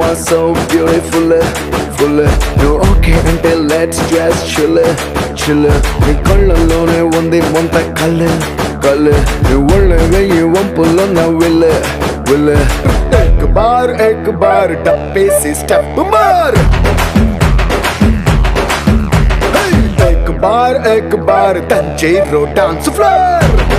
you are so beautiful, full. You're okay until let's just chill, chill. You call alone, I want them on the color, color. You will never, you won't pull on the will, will. Egg bar, egg bar, tap is step bar. Egg bar, egg bar, dance floor.